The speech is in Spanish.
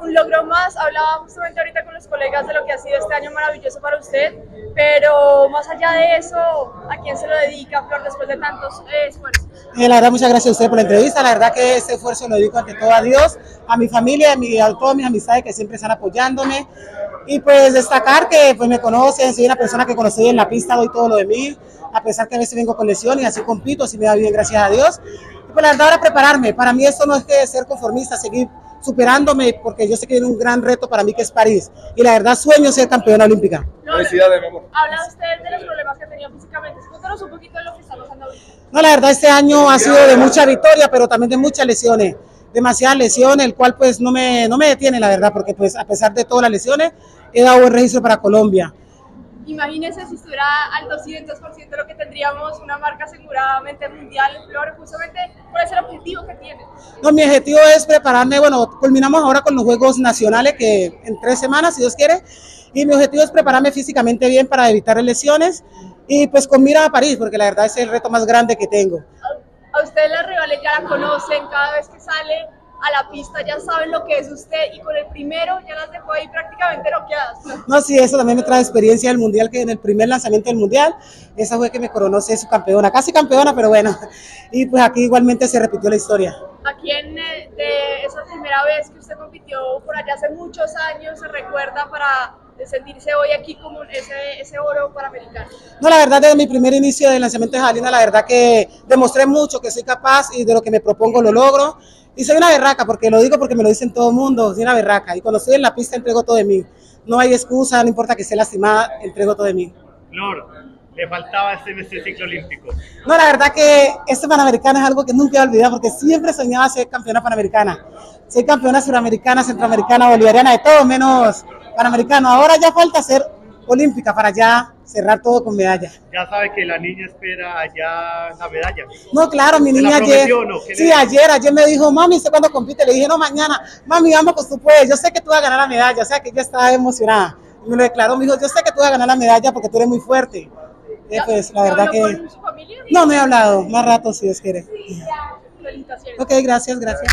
un logro más. Hablaba justamente ahorita con los colegas de lo que ha sido este año maravilloso para usted, pero más allá de eso, ¿a quién se lo dedica, Flor, después de tantos eh, esfuerzos? Eh, la verdad, muchas gracias a usted por la entrevista. La verdad que ese esfuerzo lo dedico ante todo a Dios, a mi familia, a, mi, a todas mis amistades que siempre están apoyándome. Y pues destacar que pues me conocen, soy una persona que conocí en la pista, doy todo lo de mí, a pesar que a veces vengo con lesiones así compito, así me va bien, gracias a Dios. Y pues la verdad, ahora prepararme. Para mí esto no es que ser conformista, seguir superándome, porque yo sé que viene un gran reto para mí que es París. Y la verdad, sueño ser campeona olímpica. Felicidades, mi amor. Habla usted de los problemas que ha tenido físicamente. Cuéntanos un poquito de lo que está pasando ahorita. No, la verdad, este año ha sido de mucha victoria, pero también de muchas lesiones. Demasiadas lesiones, el cual pues no me, no me detiene, la verdad, porque pues a pesar de todas las lesiones, he dado buen registro para Colombia. Imagínese si estuviera al 200% lo que tendríamos una marca aseguradamente mundial, Flor, justamente ¿cuál es el objetivo que tiene? No, mi objetivo es prepararme, bueno, culminamos ahora con los Juegos Nacionales que en tres semanas, si Dios quiere, y mi objetivo es prepararme físicamente bien para evitar lesiones y pues con mira a París, porque la verdad es el reto más grande que tengo. A ustedes las rivales ya la conocen, cada vez que sale a la pista ya saben lo que es usted y con el primero ya las dejó ahí prácticamente noqueadas. No, sí, eso también me trae experiencia del Mundial, que en el primer lanzamiento del Mundial, esa fue que me coronó ser su campeona, casi campeona, pero bueno, y pues aquí igualmente se repitió la historia. Aquí en eh, de esa primera vez que usted compitió por allá hace muchos años, ¿se recuerda para sentirse hoy aquí como ese, ese oro panamericano? No, la verdad, desde mi primer inicio del lanzamiento de Jalina, la verdad que demostré mucho que soy capaz y de lo que me propongo lo logro. Y soy una berraca, porque lo digo porque me lo dicen todo el mundo, soy una berraca. Y cuando estoy en la pista entrego todo de mí. No hay excusa, no importa que esté lastimada, entrego todo de mí. Flor, le faltaba este, este ciclo olímpico. No, la verdad que este Panamericano es algo que nunca he olvidado, porque siempre soñaba ser campeona panamericana. Soy campeona suramericana, centroamericana, bolivariana, de todo menos panamericano. Ahora ya falta ser olímpica para ya cerrar todo con medalla. Ya sabe que la niña espera allá la medalla. No, claro, mi niña ayer. Sí, ayer, ayer me dijo, mami, ¿sé cuándo compite? Le dije, no, mañana. Mami, vamos, pues tú puedes. Yo sé que tú vas a ganar la medalla. O sea, que ella estaba emocionada. Y me lo declaró, me dijo, yo sé que tú vas a ganar la medalla porque tú eres muy fuerte. Eh, pues la verdad que. No, no he hablado. Más rato, si Dios quiere. Ok, gracias, gracias.